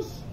Adios!